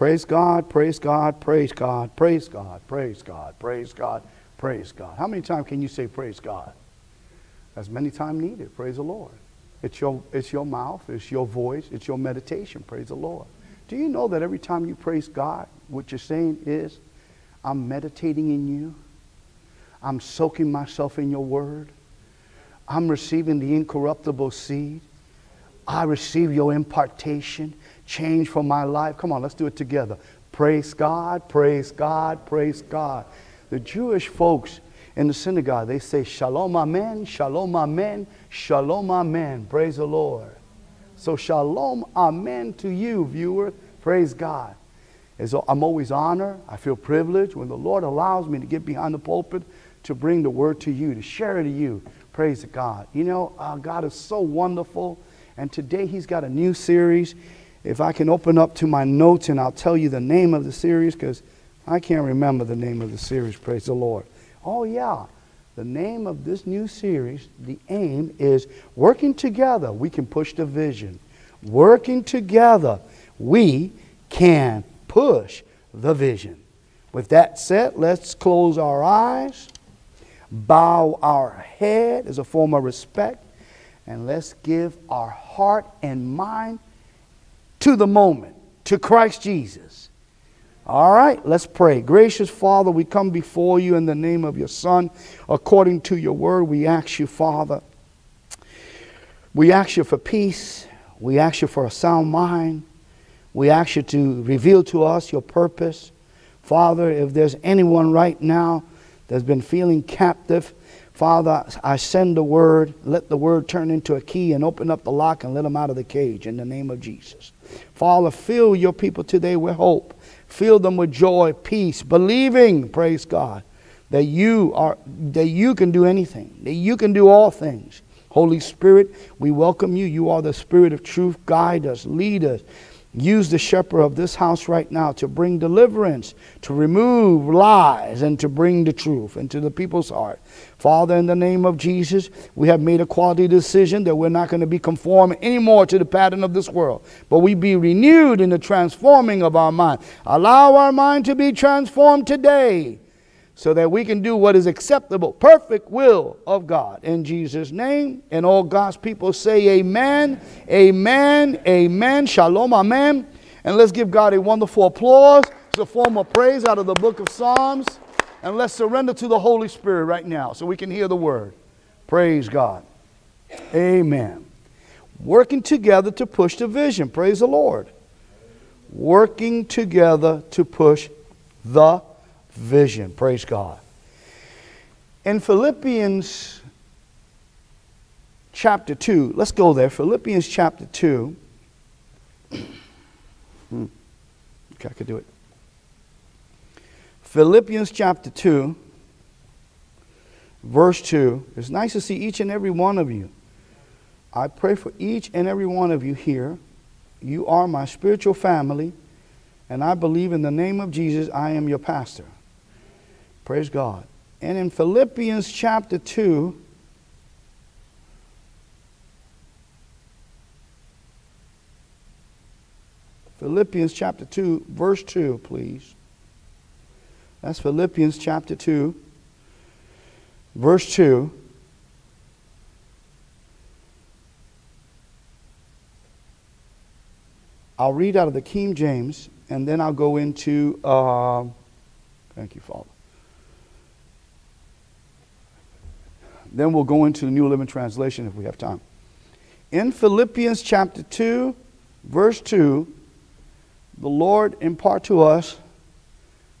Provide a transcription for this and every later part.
Praise God, praise God, praise God, praise God, praise God, praise God, praise God. How many times can you say praise God? As many times needed. Praise the Lord. It's your, it's your mouth, it's your voice, it's your meditation. Praise the Lord. Do you know that every time you praise God, what you're saying is, I'm meditating in you, I'm soaking myself in your word, I'm receiving the incorruptible seed, I receive your impartation, change for my life. Come on, let's do it together. Praise God, praise God, praise God. The Jewish folks in the synagogue, they say, Shalom, Amen, Shalom, Amen, Shalom, Amen. Praise the Lord. So, Shalom, Amen to you, viewer. Praise God. As I'm always honored. I feel privileged when the Lord allows me to get behind the pulpit to bring the word to you, to share it to you. Praise God. You know, uh, God is so wonderful. And today He's got a new series. If I can open up to my notes and I'll tell you the name of the series because I can't remember the name of the series. Praise the Lord. Oh, yeah. The name of this new series, the aim is working together, we can push the vision. Working together, we can push the vision. With that said, let's close our eyes, bow our head as a form of respect, and let's give our heart and mind to the moment, to Christ Jesus. All right, let's pray. Gracious Father, we come before you in the name of your Son. According to your word, we ask you, Father, we ask you for peace. We ask you for a sound mind. We ask you to reveal to us your purpose. Father, if there's anyone right now that's been feeling captive, Father, I send the word. Let the word turn into a key and open up the lock and let them out of the cage in the name of Jesus. Father, fill your people today with hope. Fill them with joy, peace, believing, praise God, that you are that you can do anything, that you can do all things. Holy Spirit, we welcome you. You are the Spirit of truth. Guide us, lead us. Use the shepherd of this house right now to bring deliverance, to remove lies, and to bring the truth into the people's heart. Father, in the name of Jesus, we have made a quality decision that we're not going to be conformed anymore to the pattern of this world, but we be renewed in the transforming of our mind. Allow our mind to be transformed today so that we can do what is acceptable, perfect will of God. In Jesus' name, and all God's people say amen, amen, amen, shalom, amen. And let's give God a wonderful applause. It's a form of praise out of the book of Psalms. And let's surrender to the Holy Spirit right now so we can hear the word. Praise God. Amen. Working together to push the vision. Praise the Lord. Working together to push the vision. Praise God. In Philippians chapter 2, let's go there. Philippians chapter 2. hmm. Okay, I could do it. Philippians chapter 2, verse 2. It's nice to see each and every one of you. I pray for each and every one of you here. You are my spiritual family, and I believe in the name of Jesus, I am your pastor. Praise God. And in Philippians chapter 2, Philippians chapter 2, verse 2, please. That's Philippians chapter 2, verse 2. I'll read out of the King James, and then I'll go into, uh, thank you, Father. Then we'll go into the New Living Translation if we have time. In Philippians chapter 2, verse 2, the Lord impart to us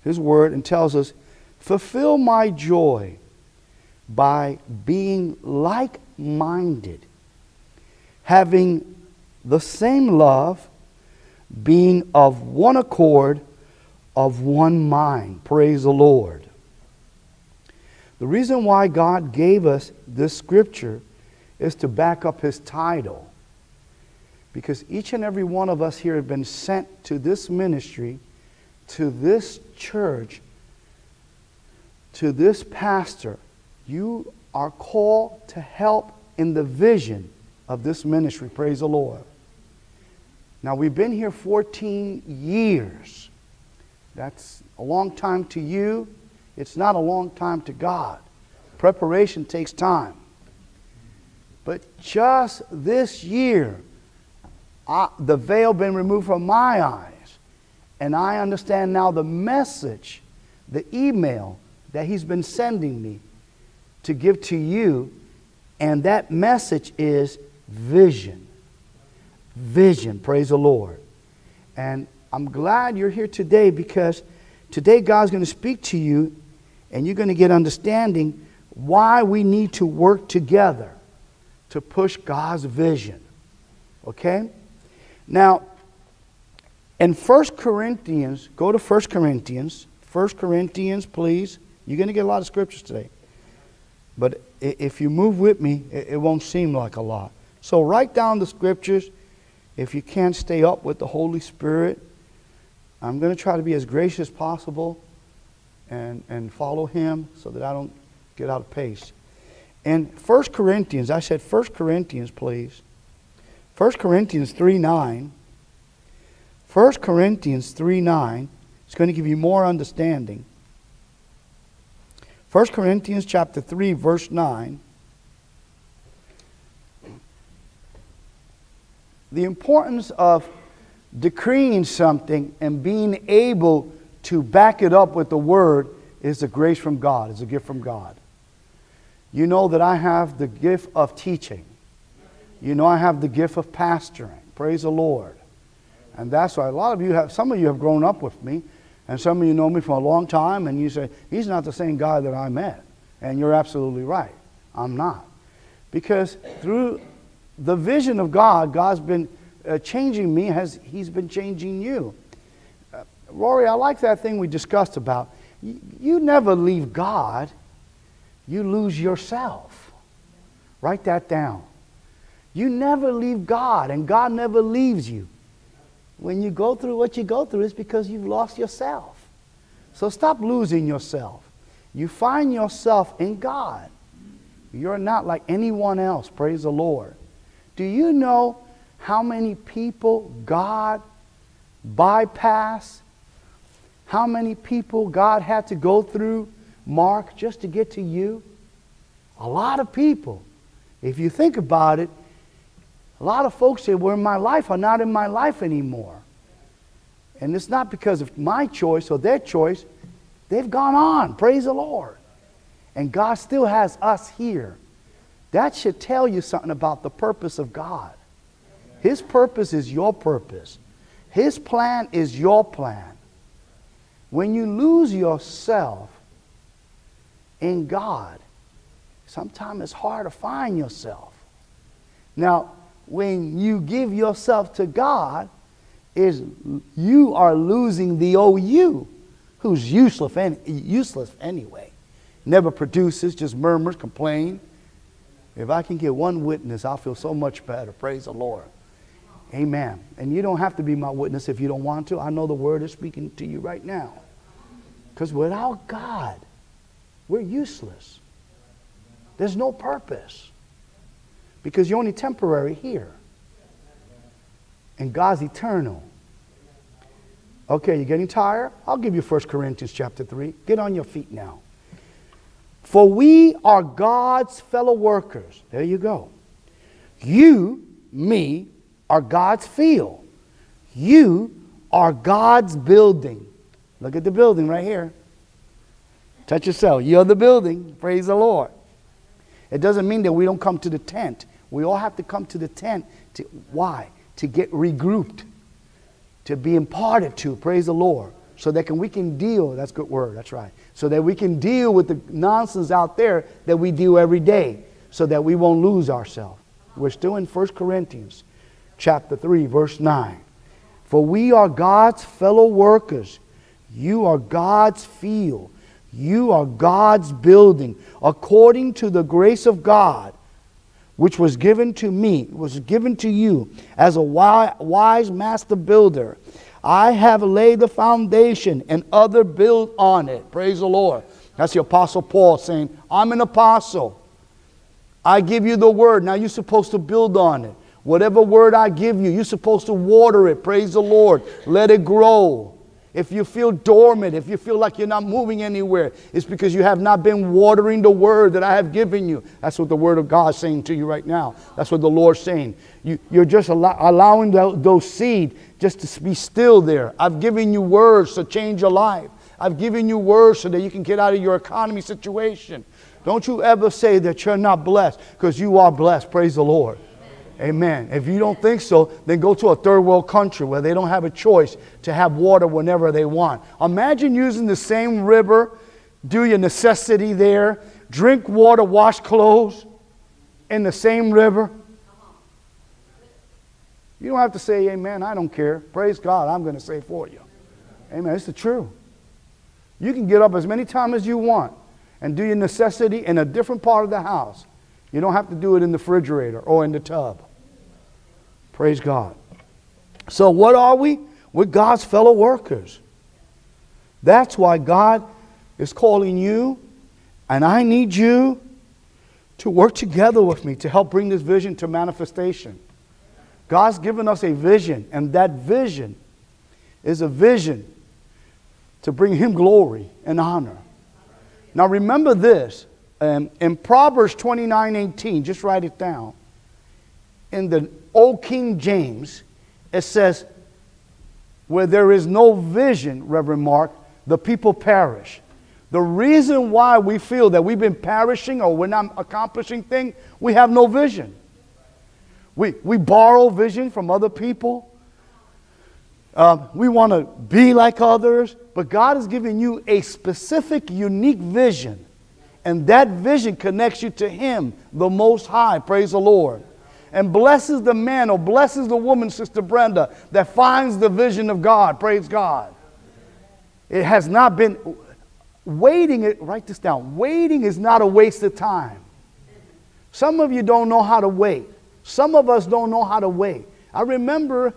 his word and tells us, Fulfill my joy by being like minded, having the same love, being of one accord, of one mind. Praise the Lord. The reason why God gave us this scripture is to back up his title. Because each and every one of us here have been sent to this ministry, to this church, to this pastor. You are called to help in the vision of this ministry. Praise the Lord. Now, we've been here 14 years. That's a long time to you. It's not a long time to God. Preparation takes time. But just this year, I, the veil been removed from my eyes, and I understand now the message, the email that He's been sending me to give to you, and that message is vision. Vision, praise the Lord. And I'm glad you're here today because today God's going to speak to you, and you're going to get understanding why we need to work together to push God's vision. Okay? Now, in 1 Corinthians, go to 1 Corinthians. 1 Corinthians, please. You're going to get a lot of scriptures today. But if you move with me, it won't seem like a lot. So write down the scriptures. If you can't stay up with the Holy Spirit, I'm going to try to be as gracious as possible and, and follow Him so that I don't get out of pace. And 1 Corinthians, I said 1 Corinthians, please. 1 Corinthians 3 9. 1 Corinthians 3 9 is going to give you more understanding. 1 Corinthians chapter 3, verse 9. The importance of decreeing something and being able to back it up with the word is a grace from God, is a gift from God. You know that I have the gift of teaching. You know I have the gift of pastoring. Praise the Lord. And that's why a lot of you have, some of you have grown up with me, and some of you know me for a long time, and you say, he's not the same guy that I met. And you're absolutely right. I'm not. Because through the vision of God, God's been uh, changing me as He's been changing you. Rory, I like that thing we discussed about. You never leave God you lose yourself. Write that down. You never leave God, and God never leaves you. When you go through what you go through, it's because you've lost yourself. So stop losing yourself. You find yourself in God. You're not like anyone else. Praise the Lord. Do you know how many people God bypassed? How many people God had to go through mark just to get to you? A lot of people. If you think about it, a lot of folks that were in my life are not in my life anymore. And it's not because of my choice or their choice. They've gone on. Praise the Lord. And God still has us here. That should tell you something about the purpose of God. His purpose is your purpose. His plan is your plan. When you lose yourself, in God, sometimes it's hard to find yourself. Now, when you give yourself to God, is you are losing the old you, who's useless, any, useless anyway. Never produces, just murmurs, complain. If I can get one witness, I'll feel so much better. Praise the Lord. Amen. And you don't have to be my witness if you don't want to. I know the word is speaking to you right now. Because without God, we're useless. There's no purpose because you're only temporary here. And God's eternal. Okay, you're getting tired? I'll give you 1 Corinthians chapter 3. Get on your feet now. For we are God's fellow workers. There you go. You, me, are God's field. You are God's building. Look at the building right here. Touch yourself. You're the building. Praise the Lord. It doesn't mean that we don't come to the tent. We all have to come to the tent. To, why? To get regrouped, to be imparted to. Praise the Lord. So that can, we can deal, that's good word, that's right. So that we can deal with the nonsense out there that we do every day so that we won't lose ourselves. We're still in 1 Corinthians chapter 3, verse 9. For we are God's fellow workers. You are God's field. You are God's building according to the grace of God, which was given to me, was given to you as a wise master builder. I have laid the foundation and other build on it. Praise the Lord. That's the Apostle Paul saying, I'm an apostle. I give you the word. Now you're supposed to build on it. Whatever word I give you, you're supposed to water it. Praise the Lord. Let it grow. if you feel dormant, if you feel like you're not moving anywhere, it's because you have not been watering the word that I have given you. That's what the word of God is saying to you right now. That's what the Lord's saying. You, you're just allow, allowing the, those seed just to be still there. I've given you words to change your life. I've given you words so that you can get out of your economy situation. Don't you ever say that you're not blessed because you are blessed. Praise the Lord. Amen. If you don't think so, then go to a third world country where they don't have a choice to have water whenever they want. Imagine using the same river, do your necessity there, drink water, wash clothes in the same river. You don't have to say amen. I don't care. Praise God. I'm going to say for you. Amen. It's the truth. You can get up as many times as you want and do your necessity in a different part of the house. You don't have to do it in the refrigerator or in the tub. Praise God. So, what are we? We're God's fellow workers. That's why God is calling you, and I need you to work together with me to help bring this vision to manifestation. God's given us a vision, and that vision is a vision to bring Him glory and honor. Now, remember this um, in Proverbs 29 18, just write it down. In the Old King James, it says, Where there is no vision, Reverend Mark, the people perish. The reason why we feel that we've been perishing or we're not accomplishing things, we have no vision. We, we borrow vision from other people. Uh, we want to be like others, but God has given you a specific, unique vision. And that vision connects you to Him, the Most High. Praise the Lord and blesses the man or blesses the woman, Sister Brenda, that finds the vision of God. Praise God. It has not been waiting, it, write this down. Waiting is not a waste of time. Some of you don't know how to wait. Some of us don't know how to wait. I remember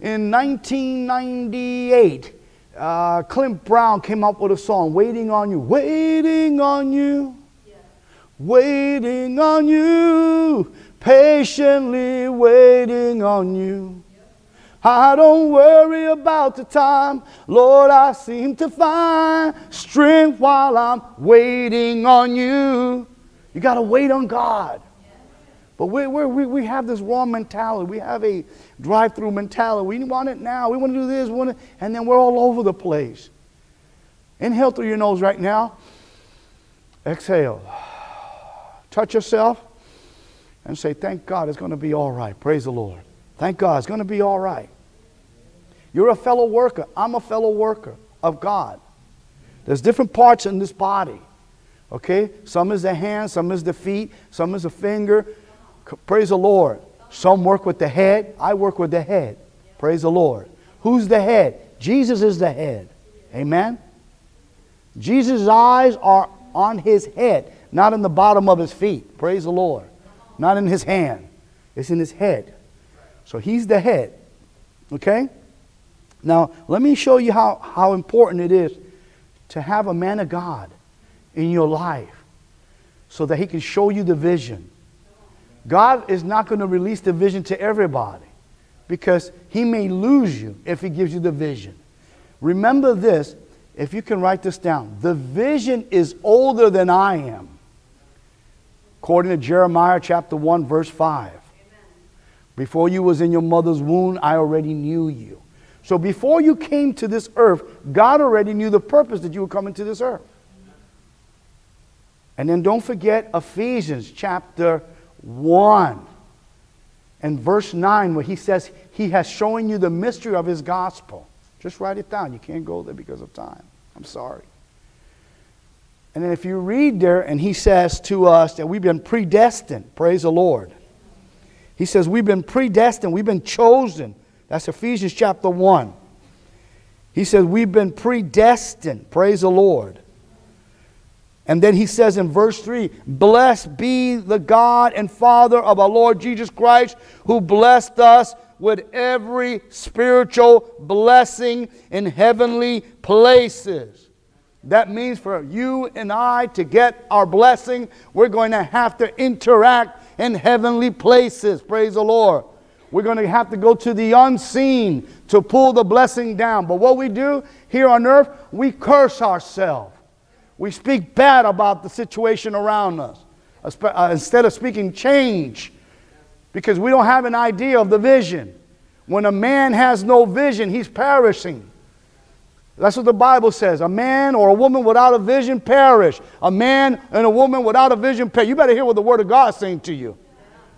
in 1998, uh, Clint Brown came up with a song, Waiting on You. Waiting on You. Yeah. Waiting on You patiently waiting on you. I don't worry about the time. Lord, I seem to find strength while I'm waiting on you. You got to wait on God. But we we, we have this raw mentality. We have a drive through mentality. We want it now. We want to do this, want and then we're all over the place. Inhale through your nose right now. Exhale. Touch yourself and say, Thank God it's going to be all right. Praise the Lord. Thank God it's going to be all right. You're a fellow worker. I'm a fellow worker of God. There's different parts in this body. Okay? Some is the hand, some is the feet, some is the finger. Praise the Lord. Some work with the head. I work with the head. Praise the Lord. Who's the head? Jesus is the head. Amen? Jesus' eyes are on his head, not in the bottom of his feet. Praise the Lord not in his hand, it's in his head. So he's the head. Okay? Now, let me show you how, how important it is to have a man of God in your life so that he can show you the vision. God is not going to release the vision to everybody because he may lose you if he gives you the vision. Remember this, if you can write this down the vision is older than I am. According to Jeremiah chapter 1, verse 5. Amen. Before you was in your mother's womb, I already knew you. So before you came to this earth, God already knew the purpose that you were coming to this earth. And then don't forget Ephesians chapter 1 and verse 9, where he says, He has shown you the mystery of His gospel. Just write it down. You can't go there because of time. I'm sorry. And then if you read there, and he says to us that we've been predestined, praise the Lord. He says we've been predestined, we've been chosen. That's Ephesians chapter 1. He says we've been predestined, praise the Lord. And then he says in verse 3 Blessed be the God and Father of our Lord Jesus Christ, who blessed us with every spiritual blessing in heavenly places. That means for you and I to get our blessing, we're going to have to interact in heavenly places. Praise the Lord. We're going to have to go to the unseen to pull the blessing down. But what we do here on earth, we curse ourselves. We speak bad about the situation around us uh, instead of speaking change because we don't have an idea of the vision. When a man has no vision, he's perishing. That's what the Bible says. A man or a woman without a vision perish. A man and a woman without a vision perish. You better hear what the Word of God is saying to you.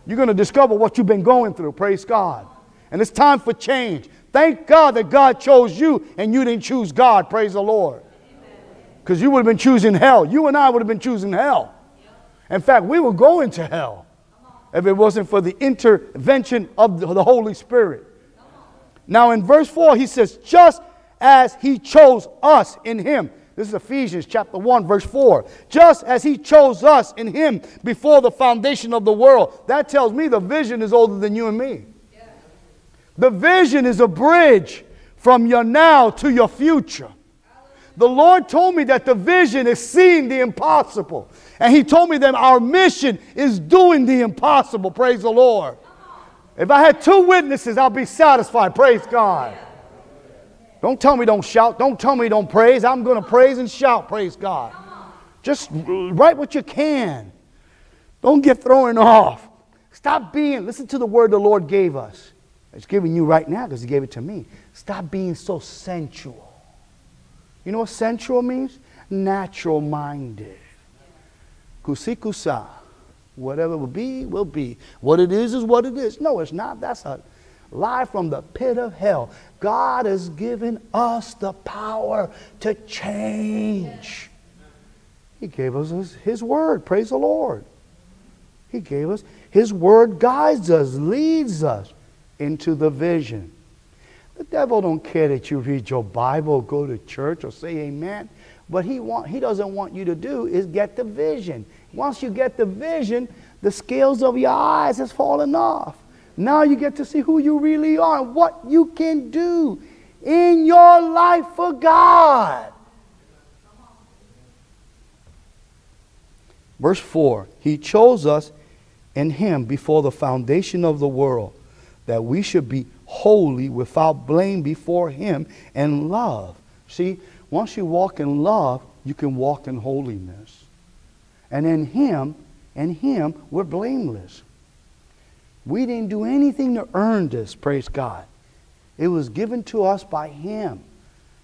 You're going to discover what you've been going through. Praise God. And it's time for change. Thank God that God chose you and you didn't choose God. Praise the Lord. Because you would have been choosing hell. You and I would have been choosing hell. In fact, we were going to hell if it wasn't for the intervention of the Holy Spirit. Now, in verse 4, he says, just as he chose us in him. This is Ephesians chapter 1, verse 4. Just as he chose us in him before the foundation of the world. That tells me the vision is older than you and me. The vision is a bridge from your now to your future. The Lord told me that the vision is seeing the impossible. And He told me that our mission is doing the impossible. Praise the Lord. If I had two witnesses, I'll be satisfied. Praise God. Don't tell me don't shout. Don't tell me don't praise. I'm going to praise and shout. Praise God. Just write what you can. Don't get thrown off. Stop being, listen to the word the Lord gave us. It's giving you right now because He gave it to me. Stop being so sensual. You know what sensual means? Natural minded. Kusikusa. Whatever will be, will be. What it is, is what it is. No, it's not. That's a lie from the pit of hell. God has given us the power to change. He gave us his, his word. Praise the Lord. He gave us His word guides us, leads us into the vision. The devil don't care that you read your Bible, go to church, or say amen. What he want, he doesn't want you to do is get the vision. Once you get the vision, the scales of your eyes has fallen off. Now you get to see who you really are and what you can do in your life for God. Verse 4 He chose us in Him before the foundation of the world, that we should be holy without blame before Him and love. See, once you walk in love, you can walk in holiness. And in Him, in Him, we're blameless. We didn't do anything to earn this, praise God. It was given to us by Him.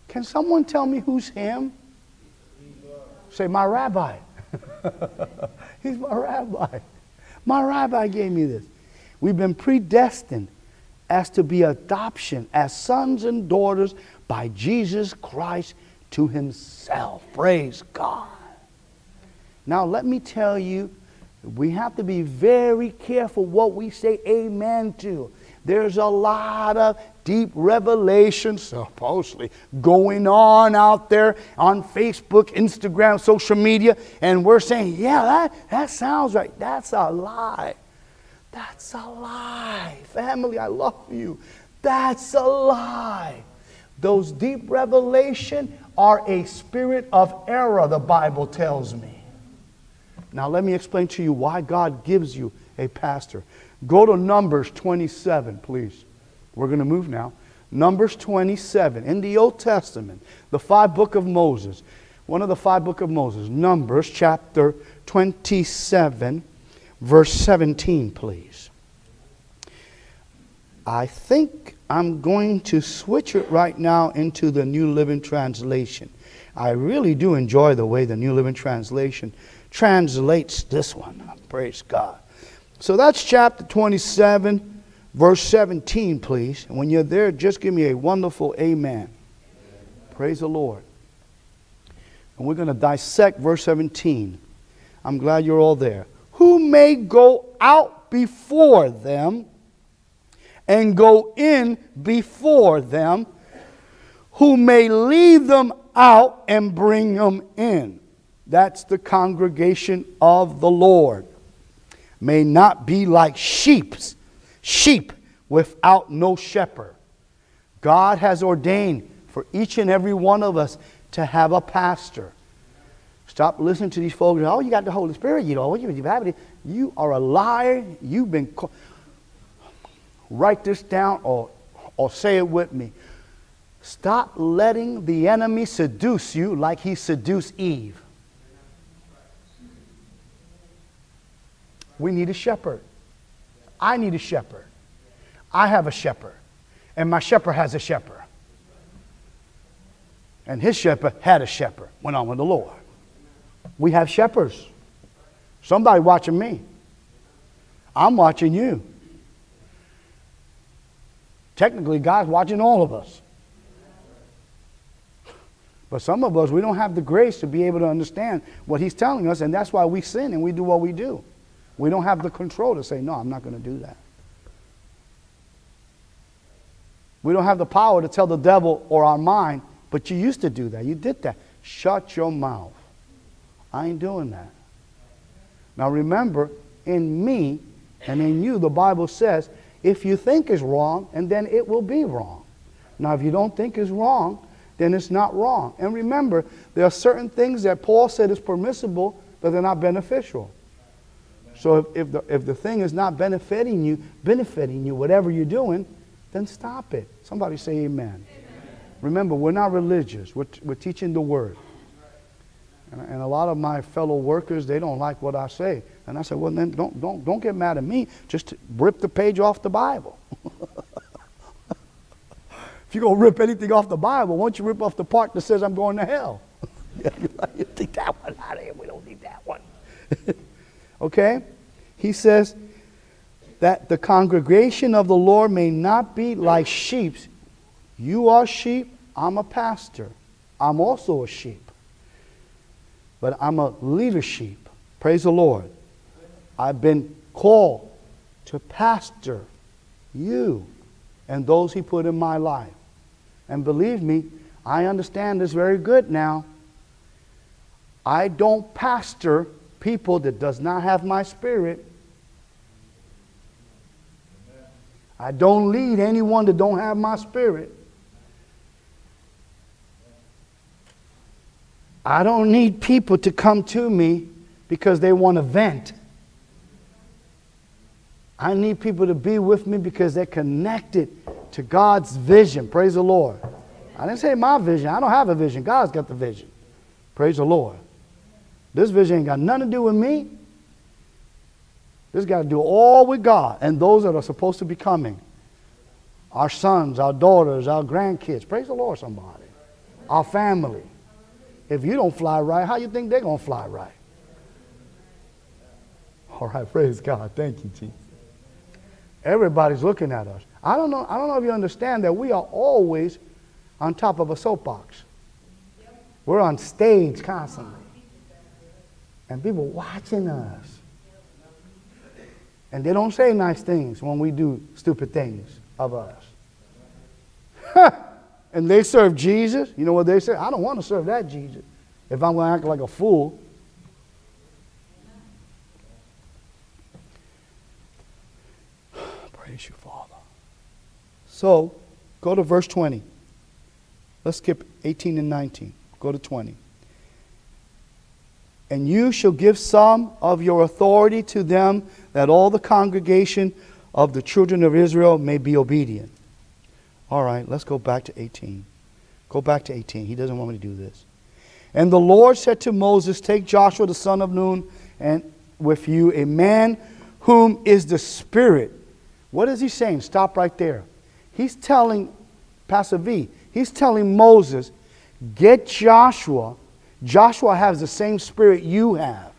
Can someone tell me who's Him? Say, my rabbi. He's my rabbi. My rabbi gave me this. We've been predestined as to be adoption as sons and daughters by Jesus Christ to Himself. Praise God. Now, let me tell you we have to be very careful what we say amen to. There's a lot of deep revelation, supposedly, going on out there on Facebook, Instagram, social media, and we're saying, yeah, that, that sounds right. That's a lie. That's a lie. Family, I love you. That's a lie. Those deep revelation are a spirit of error, the Bible tells me. Now, let me explain to you why God gives you a pastor. Go to Numbers 27, please. We're going to move now. Numbers 27 in the Old Testament, the five book of Moses. One of the five book of Moses, Numbers chapter 27, verse 17, please. I think I'm going to switch it right now into the New Living Translation. I really do enjoy the way the New Living Translation translates this one. Praise God. So that's chapter 27, verse 17, please. And when you're there, just give me a wonderful amen. Praise the Lord. And we're going to dissect verse 17. I'm glad you're all there. Who may go out before them and go in before them, who may lead them out and bring them in. That's the congregation of the Lord. May not be like sheep, sheep without no shepherd. God has ordained for each and every one of us to have a pastor. Stop listening to these folks. Oh, you got the Holy Spirit. You know, you, you are a liar. You've been. Write this down or, or say it with me. Stop letting the enemy seduce you like he seduced Eve. We need a shepherd. I need a shepherd. I have a shepherd. And my shepherd has a shepherd. And his shepherd had a shepherd, went on with the Lord. We have shepherds. Somebody watching me. I'm watching you. Technically, God's watching all of us. But some of us, we don't have the grace to be able to understand what He's telling us, and that's why we sin and we do what we do. We don't have the control to say, no, I'm not going to do that. We don't have the power to tell the devil or our mind, but you used to do that. You did that. Shut your mouth. I ain't doing that. Now remember, in me and in you, the Bible says, if you think is wrong, and then it will be wrong. Now, if you don't think is wrong, then it's not wrong. And remember, there are certain things that Paul said is permissible, but they're not beneficial. So if, if, the, if the thing is not benefiting you, benefiting you, whatever you're doing, then stop it. Somebody say amen. amen. Remember, we're not religious. We're, we're teaching the word. And, and a lot of my fellow workers, they don't like what I say. And I said, well, then don't, don't, don't get mad at me. Just rip the page off the Bible. if you're going to rip anything off the Bible, why don't you rip off the part that says I'm going to hell? you take that one out of here. We don't need that one. okay? He says that the congregation of the Lord may not be like sheep. You are sheep. I'm a pastor. I'm also a sheep but I'm a leader sheep. Praise the Lord. I've been called to pastor you and those He put in my life. And believe me, I understand this very good now. I don't pastor people that does not have my spirit. I don't lead anyone that don't have my spirit. I don't need people to come to me because they want to vent. I need people to be with me because they're connected to God's vision. Praise the Lord. I didn't say my vision. I don't have a vision. God's got the vision. Praise the Lord. This vision ain't got nothing to do with me. This got to do all with God and those that are supposed to be coming. Our sons, our daughters, our grandkids. Praise the Lord, somebody. Our family. If you don't fly right, how you think they're going to fly right? All right, praise God. Thank you, Jesus. Everybody's looking at us. I don't know, I don't know if you understand that we are always on top of a soapbox. We're on stage constantly. And people watching us. And they don't say nice things when we do stupid things of us. and they serve Jesus, you know what they say? I don't want to serve that Jesus if I'm going to act like a fool. Praise you, Father. So, go to verse 20. Let's skip 18 and 19. Go to 20. And you shall give some of your authority to them that all the congregation of the children of Israel may be obedient. All right, let's go back to 18. Go back to 18. He doesn't want me to do this. And the Lord said to Moses, Take Joshua the son of Nun and with you a man whom is the Spirit. What is he saying? Stop right there. He's telling Pastor V, he's telling Moses, get Joshua. Joshua has the same spirit you have.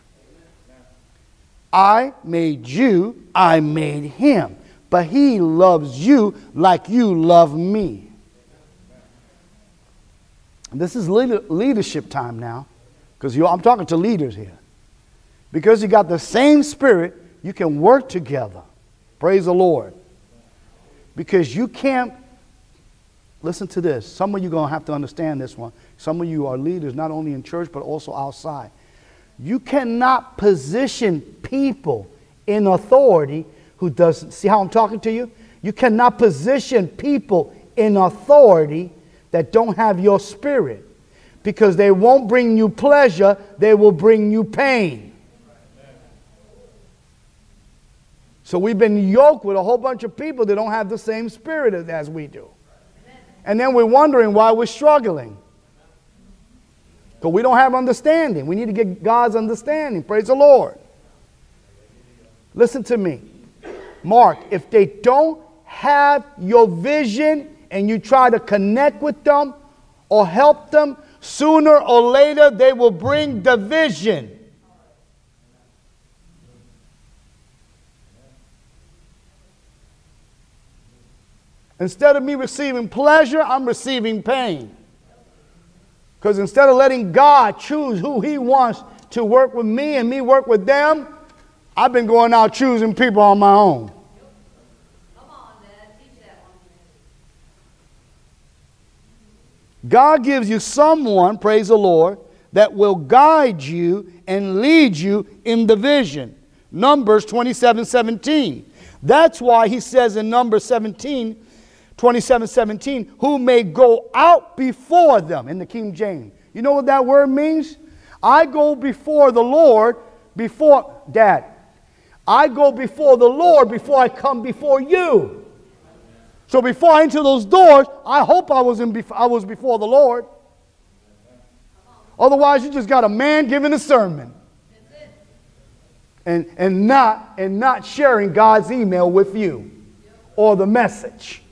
I made you, I made him but he loves you like you love me. This is leadership time now, because I'm talking to leaders here. Because you got the same spirit, you can work together. Praise the Lord. Because you can't, listen to this. Some of you are going to have to understand this one. Some of you are leaders, not only in church, but also outside. You cannot position people in authority who doesn't. See how I'm talking to you? You cannot position people in authority that don't have your spirit because they won't bring you pleasure, they will bring you pain. So we've been yoked with a whole bunch of people that don't have the same spirit as we do. And then we're wondering why we're struggling. Because we don't have understanding. We need to get God's understanding. Praise the Lord. Listen to me. Mark, if they don't have your vision and you try to connect with them or help them, sooner or later they will bring division. Instead of me receiving pleasure, I'm receiving pain. Because instead of letting God choose who He wants to work with me and me work with them, I've been going out choosing people on my own. God gives you someone, praise the Lord, that will guide you and lead you in the vision. Numbers 27 17. That's why he says in Numbers 17, 27 17, who may go out before them in the King James. You know what that word means? I go before the Lord, before, Dad, I go before the Lord before I come before you. So before I enter those doors, I hope I was, in, I was before the Lord. Otherwise, you just got a man giving a sermon. And, and, not, and not sharing God's email with you or the message.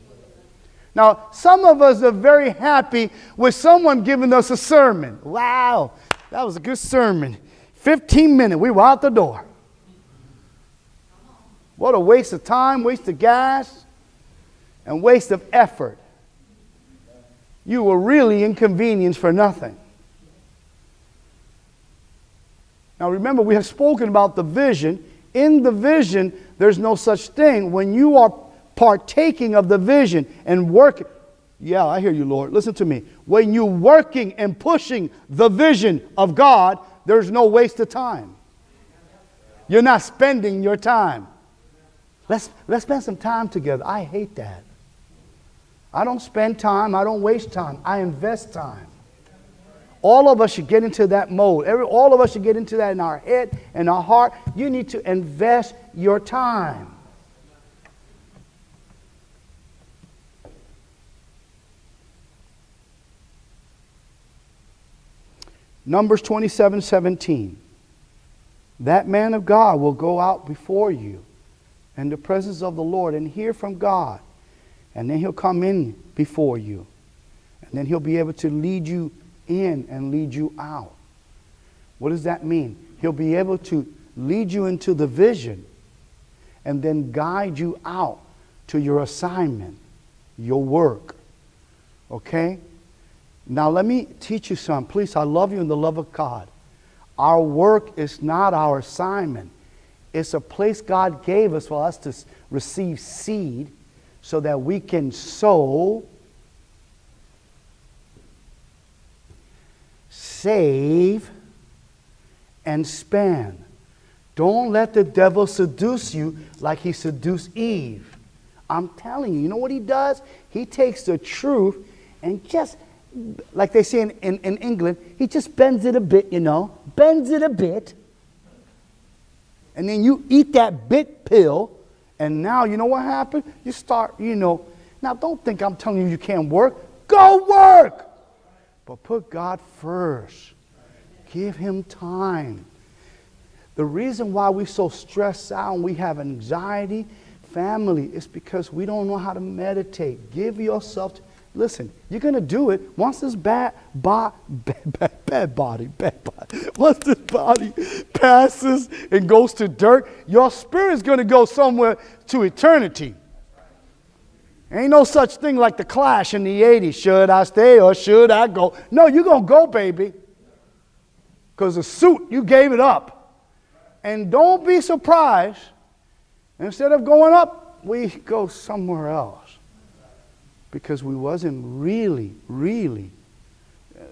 Now, some of us are very happy with someone giving us a sermon. Wow, that was a good sermon. 15 minutes, we were out the door. What a waste of time, waste of gas, and waste of effort. You were really inconvenienced for nothing. Now remember, we have spoken about the vision. In the vision, there's no such thing. When you are partaking of the vision and working. Yeah, I hear you, Lord. Listen to me. When you're working and pushing the vision of God, there's no waste of time. You're not spending your time. Let's, let's spend some time together. I hate that. I don't spend time, I don't waste time, I invest time. All of us should get into that mode. Every, all of us should get into that in our head and our heart. You need to invest your time. Numbers 27 17. That man of God will go out before you in the presence of the Lord and hear from God. And then he'll come in before you. And then he'll be able to lead you in and lead you out. What does that mean? He'll be able to lead you into the vision and then guide you out to your assignment, your work. Okay? Now, let me teach you something. Please, I love you in the love of God. Our work is not our assignment, it's a place God gave us for us to receive seed so that we can sow, save, and spend. Don't let the devil seduce you like he seduced Eve. I'm telling you, you know what he does? He takes the truth and just like they say in, in, in, England, he just bends it a bit, you know, bends it a bit. And then you eat that bit pill, and now you know what happened? You start, you know, now don't think I'm telling you you can't work. Go work! But put God first. Give him time. The reason why we're so stressed out and we have anxiety, family, is because we don't know how to meditate. Give yourself Listen, you're going to do it once this bad, bad, bad, bad body, bad body, once this body passes and goes to dirt, your spirit's going to go somewhere to eternity. Ain't no such thing like the Clash in the 80s. Should I stay or should I go? No, you're going to go, baby. Because the suit, you gave it up. And don't be surprised. Instead of going up, we go somewhere else because we wasn't really, really.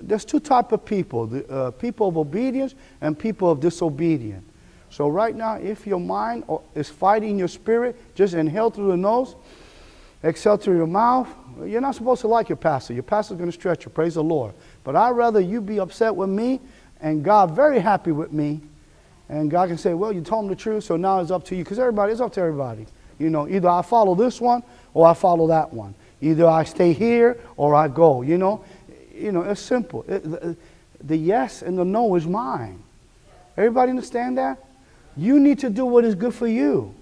There's two type of people: the uh, people of obedience and people of disobedience. So right now, if your mind is fighting your spirit, just inhale through the nose, exhale through your mouth. You're not supposed to like your pastor. Your pastor's going to stretch you. Praise the Lord. But I'd rather you be upset with me and God very happy with me And God can say, well, you told them the truth, so now it's up to you. Because everybody, it's up to everybody. You know, either I follow this one or I follow that one. Either I stay here or I go. You know, you know, it's simple. It, the, the yes and the no is mine. Everybody understand that? You need to do what is good for you.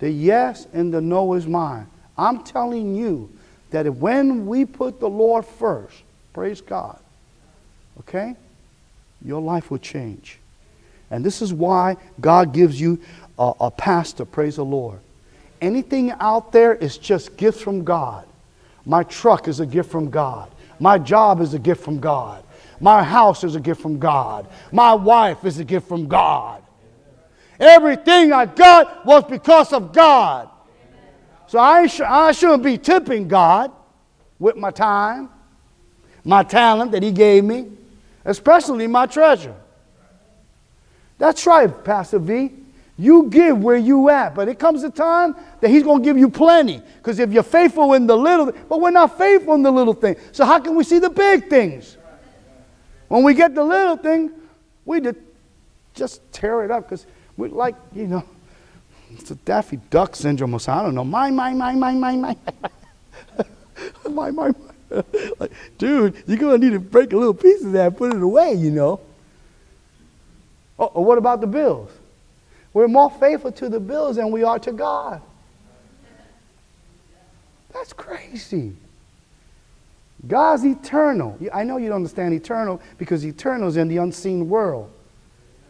The yes and the no is mine. I'm telling you that when we put the Lord first, praise God, okay, your life will change. And this is why God gives you a, a pastor, praise the Lord. Anything out there is just gifts from God. My truck is a gift from God. My job is a gift from God. My house is a gift from God. My wife is a gift from God. Everything I got was because of God. So I, sh- I shouldn't be tipping God with my time, my talent that He gave me, especially my treasure. That's right, Pastor V. You give where you at, but it comes a time that He's going to give you plenty. Because if you're faithful in the little, but we're not faithful in the little thing. So how can we see the big things? When we get the little thing, we just tear it up because we like, you know, it's a Daffy Duck syndrome or. I don't know. Mine, mine, mine, mine, mine, mine. mine, mine, mine. like, dude, you're going to need to break a little piece of that and put it away, you know. Oh, what about the bills? We're more faithful to the bills than we are to God. That's crazy. God's eternal. I know you don't understand eternal because eternal is in the unseen world.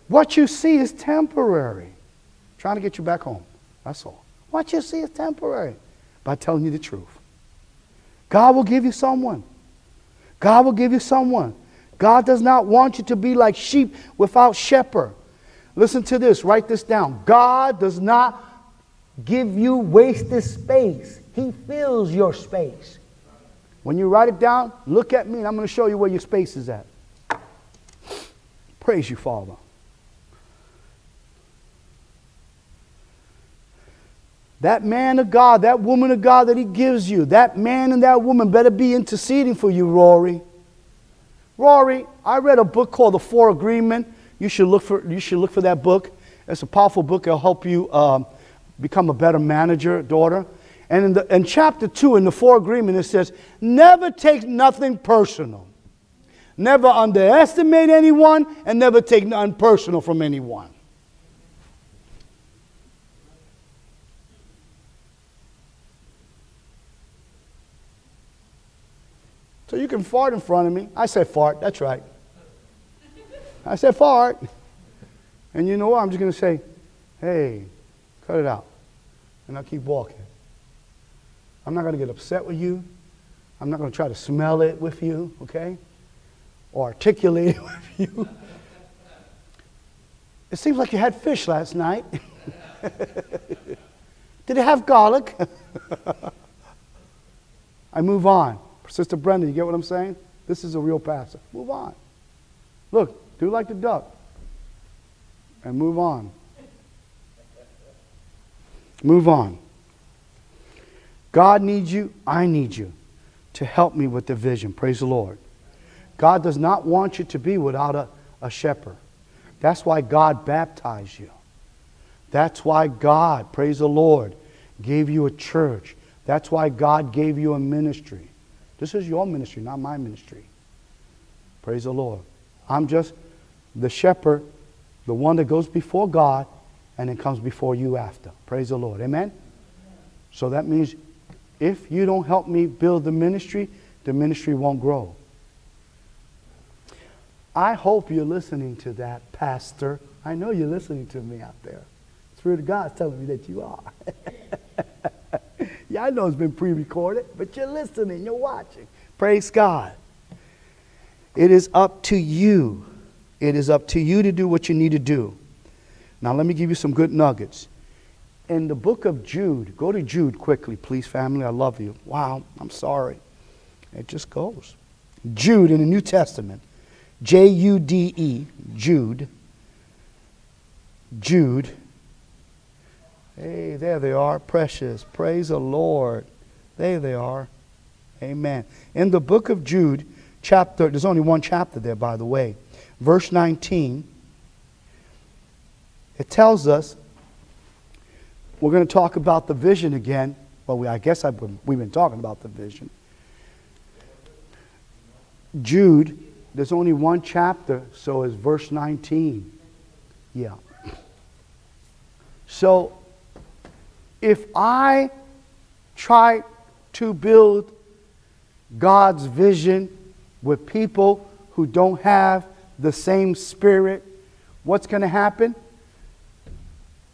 What you see is temporary. Trying to get you back home. That's all. What you see is temporary by telling you the truth. God will give you someone. God will give you someone. God does not want you to be like sheep without shepherd. Listen to this, write this down. God does not give you wasted space, He fills your space. When you write it down, look at me and I'm going to show you where your space is at. Praise you, Father. That man of God, that woman of God that he gives you, that man and that woman better be interceding for you, Rory. Rory, I read a book called The Four Agreement. You should look for, you should look for that book. It's a powerful book. It'll help you um, become a better manager, daughter. And in, the, in chapter 2, in the four agreement, it says, never take nothing personal. Never underestimate anyone and never take nothing personal from anyone. So you can fart in front of me. I say fart, that's right. I said fart. And you know what? I'm just going to say, hey, cut it out. And I'll keep walking. I'm not going to get upset with you. I'm not going to try to smell it with you, okay? Or articulate it with you. It seems like you had fish last night. Did it have garlic? I move on. Sister Brenda, you get what I'm saying? This is a real pastor. Move on. Look, do like the duck and move on. Move on. God needs you. I need you to help me with the vision. Praise the Lord. God does not want you to be without a, a shepherd. That's why God baptized you. That's why God, praise the Lord, gave you a church. That's why God gave you a ministry. This is your ministry, not my ministry. Praise the Lord. I'm just the shepherd, the one that goes before God and then comes before you after. Praise the Lord. Amen? So that means if you don't help me build the ministry, the ministry won't grow. I hope you're listening to that, Pastor. I know you're listening to me out there. Spirit of God is telling me that you are. Yeah, I know it's been pre recorded, but you're listening, you're watching. Praise God. It is up to you. It is up to you to do what you need to do. Now, let me give you some good nuggets. In the book of Jude, go to Jude quickly, please, family. I love you. Wow, I'm sorry. It just goes. Jude in the New Testament, J U D E, Jude. Jude Hey, there they are, precious. Praise the Lord. There they are. Amen. In the book of Jude, chapter, there's only one chapter there, by the way. Verse 19. it tells us we're going to talk about the vision again. Well, we, I guess I've been, we've been talking about the vision. Jude, there's only one chapter, so it's verse 19. Yeah. So, if I try to build God's vision with people who don't have the same spirit, what's going to happen?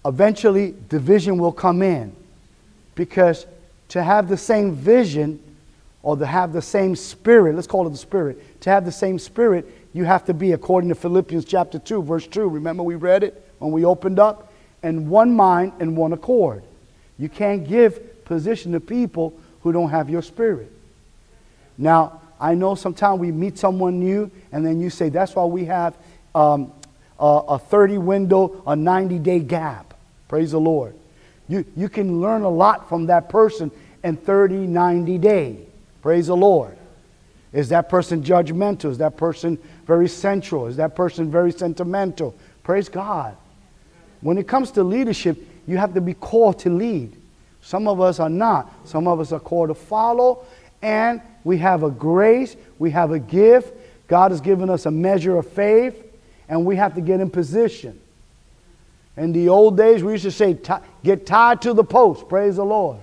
Eventually, division will come in. Because to have the same vision or to have the same spirit, let's call it the spirit, to have the same spirit, you have to be, according to Philippians chapter 2, verse 2. Remember, we read it when we opened up? And one mind and one accord. You can't give position to people who don't have your spirit. Now, I know sometimes we meet someone new, and then you say, that's why we have um, a, a 30 window, a 90 day gap. Praise the Lord. You, you can learn a lot from that person in 30, 90 days. Praise the Lord. Is that person judgmental? Is that person very sensual? Is that person very sentimental? Praise God. When it comes to leadership, you have to be called to lead. Some of us are not. Some of us are called to follow, and we have a grace, we have a gift. God has given us a measure of faith, and we have to get in position. In the old days, we used to say, get tied to the post. Praise the Lord.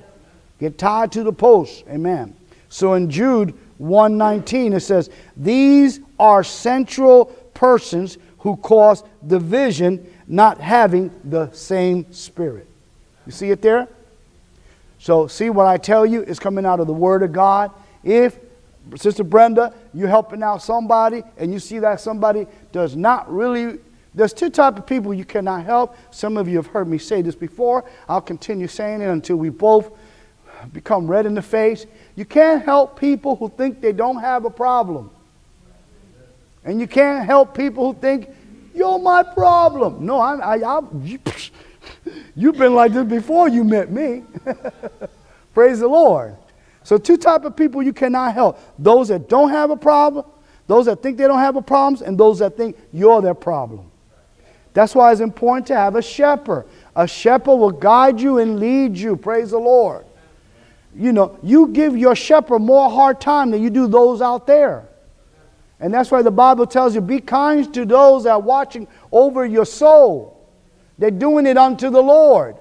Get tied to the post. Amen. So in Jude 119, it says, These are central persons who cause division, not having the same spirit. You see it there? So, see what I tell you is coming out of the Word of God. If, Sister Brenda, you're helping out somebody and you see that somebody does not really there's two types of people you cannot help. Some of you have heard me say this before. I'll continue saying it until we both become red in the face. You can't help people who think they don't have a problem. And you can't help people who think, you're my problem. No, I, I, I you've been like this before you met me. Praise the Lord. So two type of people you cannot help. Those that don't have a problem, those that think they don't have a problem, and those that think you're their problem. That's why it's important to have a shepherd. A shepherd will guide you and lead you. Praise the Lord. You know, you give your shepherd more hard time than you do those out there. And that's why the Bible tells you be kind to those that are watching over your soul. They're doing it unto the Lord.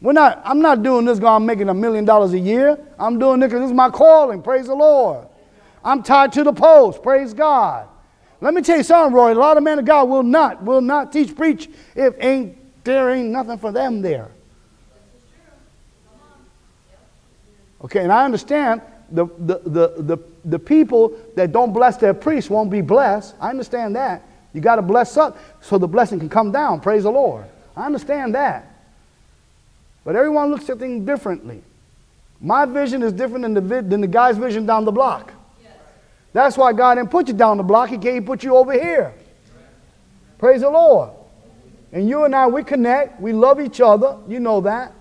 We're not, I'm not doing this because I'm making a million dollars a year. I'm doing this because this is my calling. Praise the Lord. I'm tied to the post. Praise God. Let me tell you something, Roy. A lot of men of God will not, will not teach, preach if ain't there ain't nothing for them there. Okay, and I understand the, the, the, the, the people that don't bless their priests won't be blessed. I understand that. You got to bless up so the blessing can come down. Praise the Lord. I understand that. But everyone looks at things differently. My vision is different than the, than the guy's vision down the block. That's why God didn't put you down the block. He can't put you over here. Praise the Lord. And you and I, we connect. We love each other. You know that.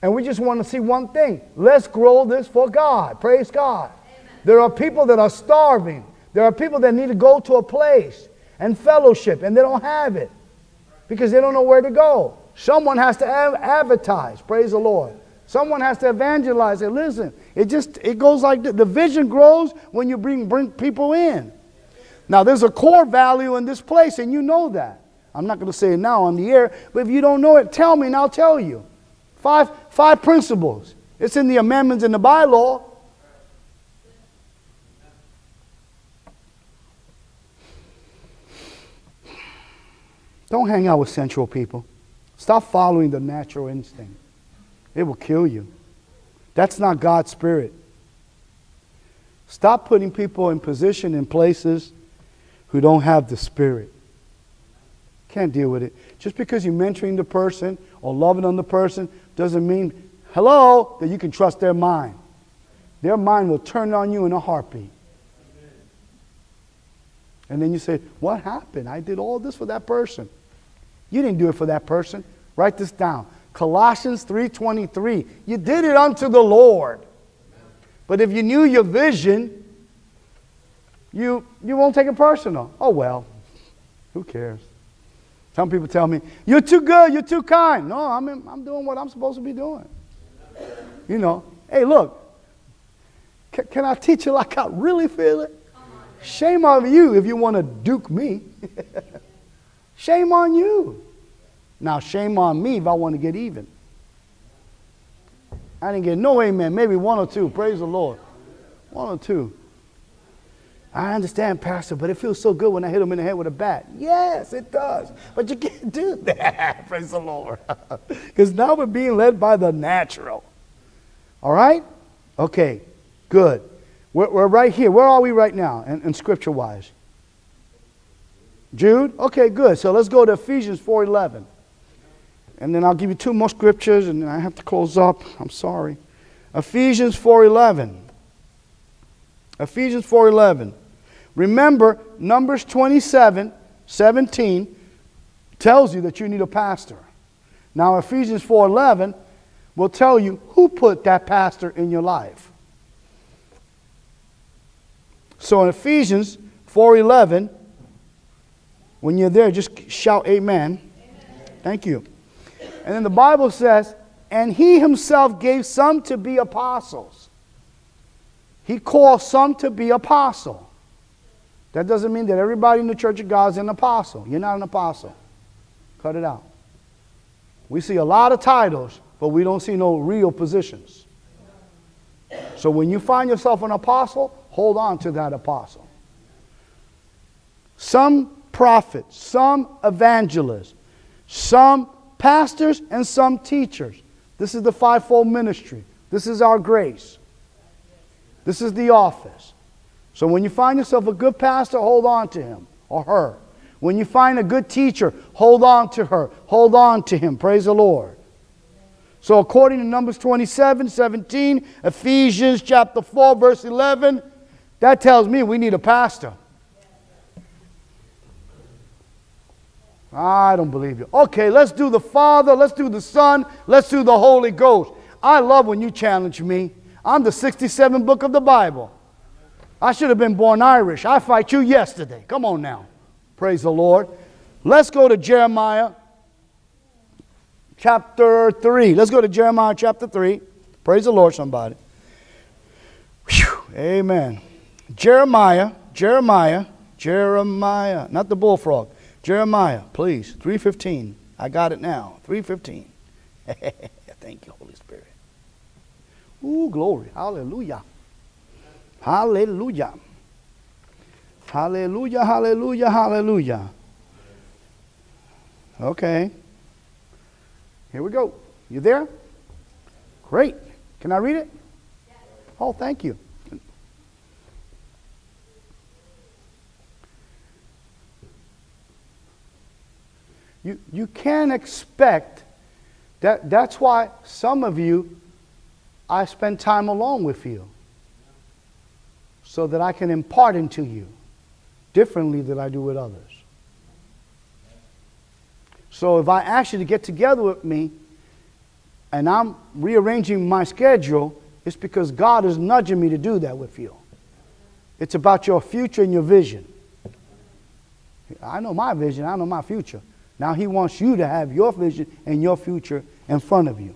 And we just want to see one thing. Let's grow this for God. Praise God. Amen. There are people that are starving. There are people that need to go to a place and fellowship, and they don't have it because they don't know where to go. Someone has to advertise. Praise the Lord. Someone has to evangelize. Say, listen, it just it goes like the, the vision grows when you bring bring people in. Now there's a core value in this place, and you know that. I'm not going to say it now on the air, but if you don't know it, tell me and I'll tell you. Five five principles. It's in the amendments in the bylaw. Don't hang out with sensual people. Stop following the natural instinct. It will kill you. That's not God's spirit. Stop putting people in position in places who don't have the spirit. Can't deal with it. Just because you're mentoring the person or loving on the person doesn't mean, hello, that you can trust their mind. Their mind will turn on you in a heartbeat. And then you say, What happened? I did all this for that person. You didn't do it for that person. Write this down. Colossians 3:23. You did it unto the Lord. But if you knew your vision, you, you won't take it personal. Oh well, who cares? Some people tell me, You're too good, you're too kind. No, I'm, in, I'm doing what I'm supposed to be doing. You know, hey, look, can, can I teach you like I really feel it? Shame on you if you want to duke me. shame on you. Now, shame on me if I want to get even. I didn't get no amen, maybe one or two. Praise the Lord. One or two. I understand, Pastor, but it feels so good when I hit him in the head with a bat. Yes, it does. But you can't do that. Praise the Lord. Because now we're being led by the natural. All right? Okay, good. We're, we're right here. Where are we right now in, in scripture wise? Jude? Okay, good. So let's go to Ephesians 4.11. And then I'll give you two more scriptures and then I have to close up. I'm sorry. Ephesians 4.11. Ephesians 4.11. Remember, Numbers 27, 17 tells you that you need a pastor. Now, Ephesians 4.11 will tell you who put that pastor in your life. So in Ephesians 4:11, when you're there, just shout amen. amen. Thank you. And then the Bible says, and he himself gave some to be apostles. He called some to be apostle. That doesn't mean that everybody in the church of God is an apostle. You're not an apostle. Cut it out. We see a lot of titles, but we don't see no real positions. So when you find yourself an apostle, hold on to that apostle. Some prophets, some evangelists, some pastors, and some teachers. This is the fivefold ministry. This is our grace. This is the office. So when you find yourself a good pastor, hold on to him or her. When you find a good teacher, hold on to her. Hold on to him. Praise the Lord. So according to Numbers 27, 17, Ephesians chapter 4, verse 11, that tells me we need a pastor. I don't believe you. Okay, let's do the Father, let's do the Son, let's do the Holy Ghost. I love when you challenge me. I'm the 67th book of the Bible. I should have been born Irish. I fight you yesterday. Come on now. Praise the Lord. Let's go to Jeremiah chapter 3. Let's go to Jeremiah chapter 3. Praise the Lord, somebody. Whew. Amen. Jeremiah, Jeremiah, Jeremiah, not the bullfrog. Jeremiah, please, 315. I got it now. 315. Thank you, Holy Spirit. Ooh, glory. Hallelujah. Hallelujah. Hallelujah, hallelujah, hallelujah. Okay. Here we go. You there? Great. Can I read it? Oh, thank you. You, you can't expect that. That's why some of you, I spend time alone with you so that I can impart into you differently than I do with others. So if I ask you to get together with me and I'm rearranging my schedule, it's because God is nudging me to do that with you. It's about your future and your vision. I know my vision, I know my future. Now he wants you to have your vision and your future in front of you.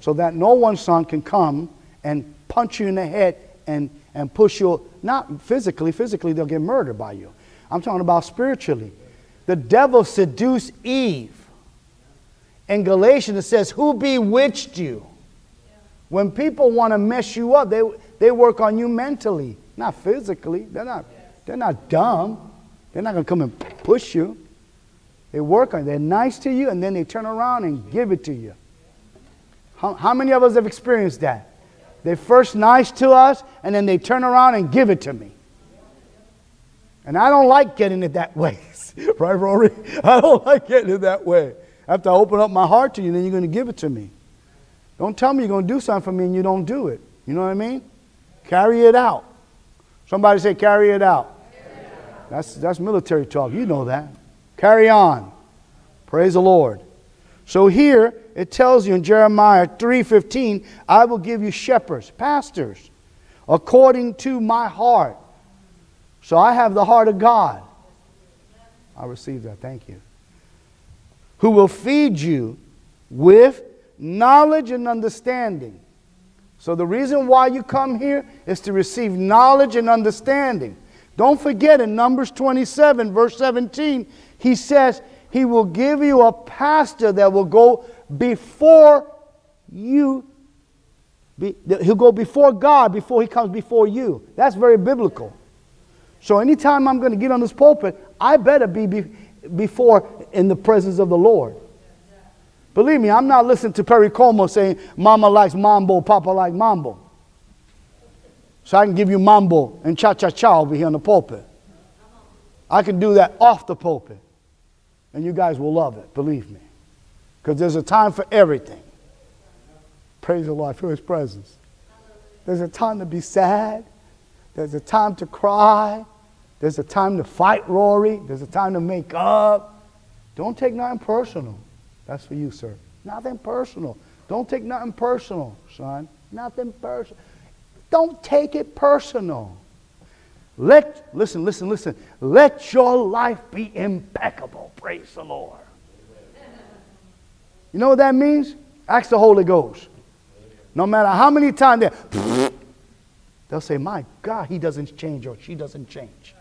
So that no one son can come and punch you in the head and, and push you, not physically, physically they'll get murdered by you. I'm talking about spiritually. The devil seduced Eve. In Galatians it says, Who bewitched you? When people want to mess you up, they, they work on you mentally, not physically. They're not, they're not dumb. They're not going to come and push you. They work on it. They're nice to you, and then they turn around and give it to you. How, how many of us have experienced that? They're first nice to us, and then they turn around and give it to me. And I don't like getting it that way. right, Rory? I don't like getting it that way. After I open up my heart to you, then you're going to give it to me. Don't tell me you're going to do something for me and you don't do it. You know what I mean? Carry it out. Somebody say, carry it out. Carry it out. That's, that's military talk. You know that. Carry on. Praise the Lord. So here it tells you in Jeremiah 3:15, I will give you shepherds, pastors, according to my heart. So I have the heart of God. I receive that. Thank you. who will feed you with knowledge and understanding. So, the reason why you come here is to receive knowledge and understanding. Don't forget in Numbers 27, verse 17, he says, He will give you a pastor that will go before you. Be, he'll go before God before he comes before you. That's very biblical. So, anytime I'm going to get on this pulpit, I better be, be before in the presence of the Lord. Believe me, I'm not listening to Perry Como saying, Mama likes mambo, Papa likes mambo. So I can give you mambo and cha cha cha over here on the pulpit. I can do that off the pulpit. And you guys will love it, believe me. Because there's a time for everything. Praise the Lord. Feel His presence. There's a time to be sad. There's a time to cry. There's a time to fight, Rory. There's a time to make up. Don't take nothing personal. That's for you, sir. Nothing personal. Don't take nothing personal, son. Nothing personal. Don't take it personal. Let, listen, listen, listen. Let your life be impeccable. Praise the Lord. You know what that means? Ask the Holy Ghost. No matter how many times they they'll say, My God, he doesn't change or she doesn't change.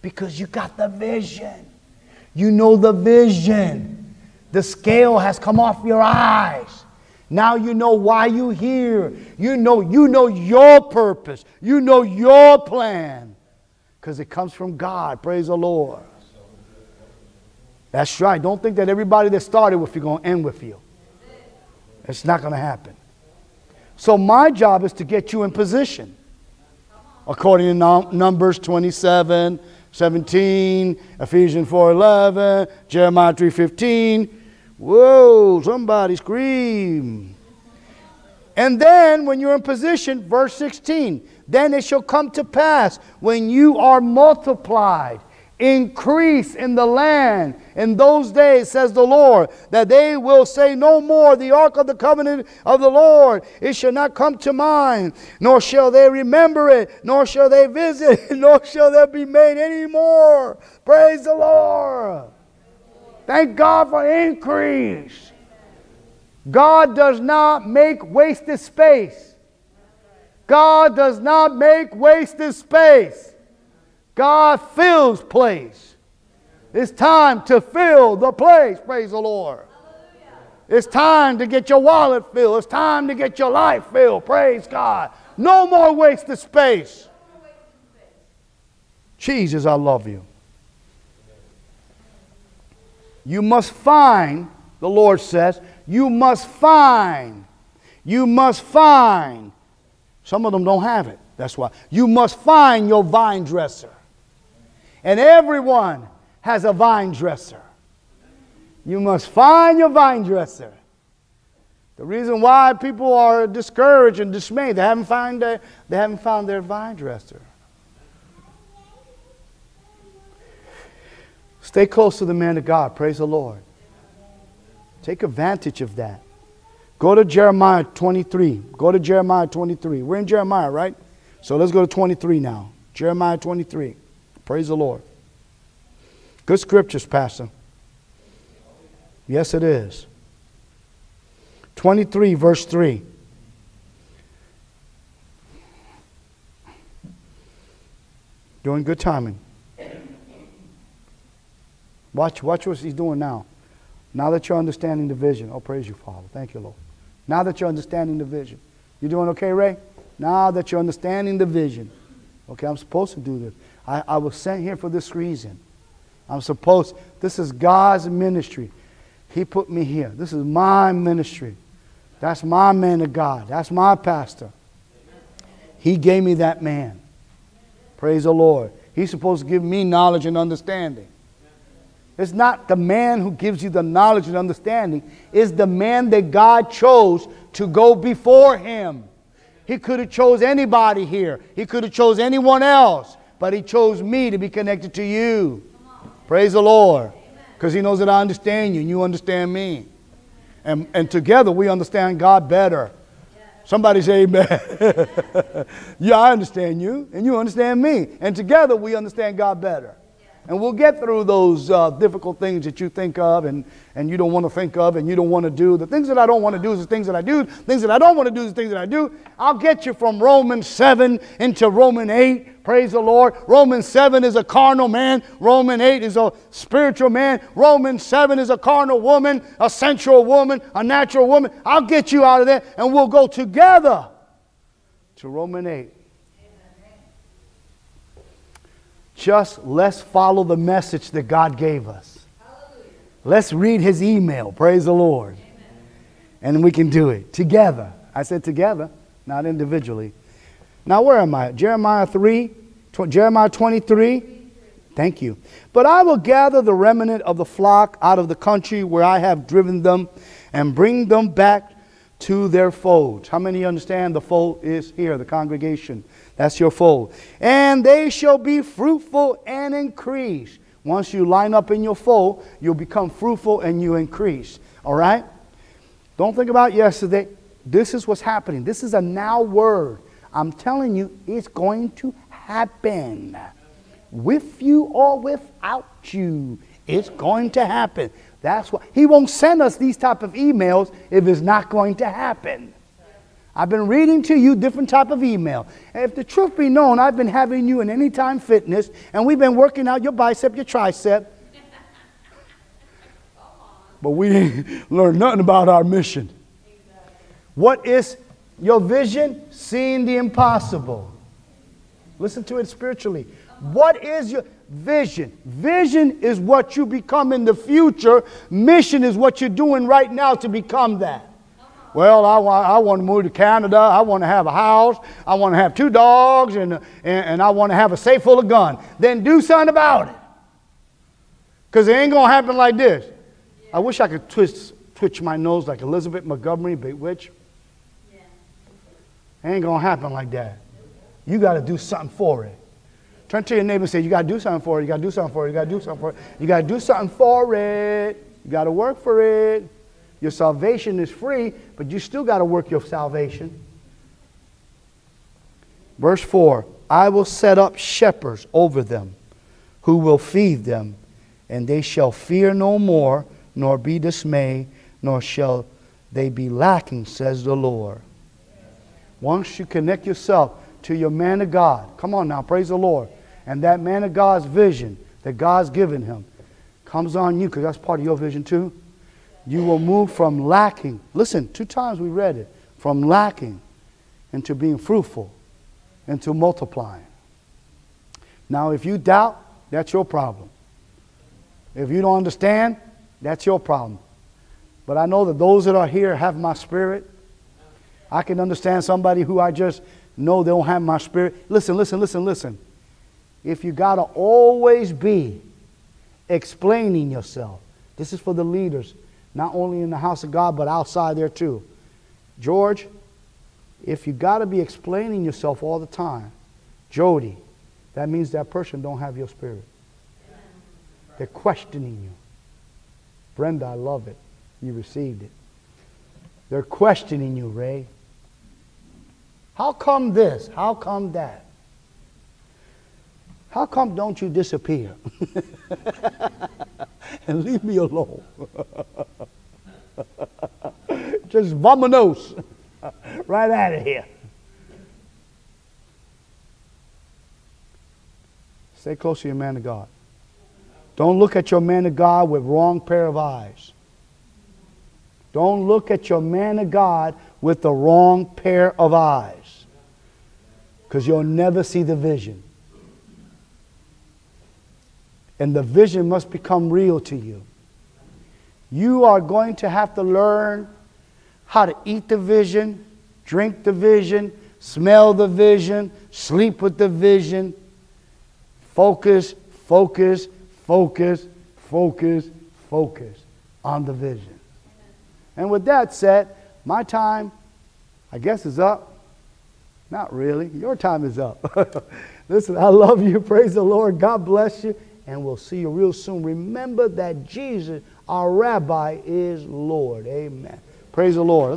Because you got the vision. You know the vision. The scale has come off your eyes. Now you know why you're here. You know you know your purpose. You know your plan. Because it comes from God. Praise the Lord. That's right. Don't think that everybody that started with you going to end with you. It's not going to happen. So my job is to get you in position. According to Numbers 27, 17, Ephesians 4:11, Jeremiah 3:15. Whoa, somebody scream. And then when you're in position, verse 16, then it shall come to pass when you are multiplied increase in the land in those days, says the Lord, that they will say no more, the ark of the covenant of the Lord, it shall not come to mind, nor shall they remember it, nor shall they visit, it, nor shall there be made any more. Praise the Lord. Thank God for increase. God does not make wasted space. God does not make wasted space. God fills place. It's time to fill the place. Praise the Lord. It's time to get your wallet filled. It's time to get your life filled. Praise God. No more wasted space. Jesus, I love you. You must find, the Lord says, you must find. You must find. Some of them don't have it. That's why. You must find your vine dresser. And everyone has a vine dresser. You must find your vine dresser. The reason why people are discouraged and dismayed, they haven't found their, they haven't found their vine dresser. Stay close to the man of God. Praise the Lord. Take advantage of that. Go to Jeremiah 23. Go to Jeremiah 23. We're in Jeremiah, right? So let's go to 23 now. Jeremiah 23. Praise the Lord. Good scriptures, Pastor. Yes, it is. 23, verse 3. Doing good timing. Watch, watch what he's doing now. Now that you're understanding the vision. Oh, praise you, Father. Thank you, Lord. Now that you're understanding the vision. You doing okay, Ray? Now that you're understanding the vision. Okay, I'm supposed to do this. I, I was sent here for this reason. I'm supposed, this is God's ministry. He put me here. This is my ministry. That's my man of God. That's my pastor. He gave me that man. Praise the Lord. He's supposed to give me knowledge and understanding. It's not the man who gives you the knowledge and understanding, it's the man that God chose to go before him. He could have chose anybody here. He could have chose anyone else but He chose me to be connected to you. Praise the Lord. Because He knows that I understand you and you understand me. And, and together we understand God better. Somebody say amen. yeah, I understand you and you understand me. And together we understand God better. And we'll get through those uh, difficult things that you think of and, and you don't want to think of and you don't want to do. The things that I don't want to do is the things that I do. Things that I don't want to do is the things that I do. I'll get you from Romans 7 into Romans 8. Praise the Lord. Romans 7 is a carnal man. Romans 8 is a spiritual man. Romans 7 is a carnal woman, a sensual woman, a natural woman. I'll get you out of there and we'll go together to Romans 8. Just let's follow the message that God gave us. Hallelujah. Let's read his email. Praise the Lord. Amen. And we can do it together. I said together, not individually. Now, where am I? Jeremiah 3, tw- Jeremiah 23. Thank you. But I will gather the remnant of the flock out of the country where I have driven them and bring them back to their folds. How many understand the fold is here, the congregation? That's your fold. And they shall be fruitful and increase. Once you line up in your fold, you'll become fruitful and you increase. All right? Don't think about yesterday. This is what's happening. This is a now word. I'm telling you, it's going to happen. With you or without you, it's going to happen. That's why he won't send us these type of emails if it's not going to happen. I've been reading to you different type of email. If the truth be known, I've been having you in Anytime Fitness, and we've been working out your bicep, your tricep. but we didn't learn nothing about our mission. What is your vision? Seeing the impossible. Listen to it spiritually. What is your vision? Vision is what you become in the future. Mission is what you're doing right now to become that. Well, I want, I want to move to Canada. I want to have a house. I want to have two dogs, and, and, and I want to have a safe full of guns. Then do something about it. Because it ain't going to happen like this. I wish I could twist, twitch my nose like Elizabeth Montgomery, Bewitched. Yeah. It ain't going to happen like that. You got to do something for it. Turn to your neighbor and say, You got to do something for it. You got to do something for it. You got to do something for it. You got to do something for it. You got to work for it. Your salvation is free, but you still got to work your salvation. Verse 4 I will set up shepherds over them who will feed them, and they shall fear no more, nor be dismayed, nor shall they be lacking, says the Lord. Once you connect yourself to your man of God, come on now, praise the Lord. And that man of God's vision that God's given him comes on you because that's part of your vision too you will move from lacking. Listen, two times we read it from lacking into being fruitful, into multiplying. Now, if you doubt, that's your problem. If you don't understand, that's your problem. But I know that those that are here have my spirit. I can understand somebody who I just know they don't have my spirit. Listen, listen, listen, listen. If you got to always be explaining yourself, this is for the leaders not only in the house of God, but outside there too. George, if you got to be explaining yourself all the time, Jody, that means that person don't have your spirit. They're questioning you. Brenda, I love it. You received it. They're questioning you, Ray. How come this? How come that? How come don't you disappear? and leave me alone. Just vamonos. right out of here. Stay close to your man of God. Don't look at your man of God with wrong pair of eyes. Don't look at your man of God with the wrong pair of eyes. Because you'll never see the vision. And the vision must become real to you. You are going to have to learn how to eat the vision, drink the vision, smell the vision, sleep with the vision. Focus, focus, focus, focus, focus on the vision. And with that said, my time, I guess, is up. Not really. Your time is up. Listen, I love you. Praise the Lord. God bless you and we'll see you real soon. Remember that Jesus, our rabbi, is Lord. Amen. Praise the Lord.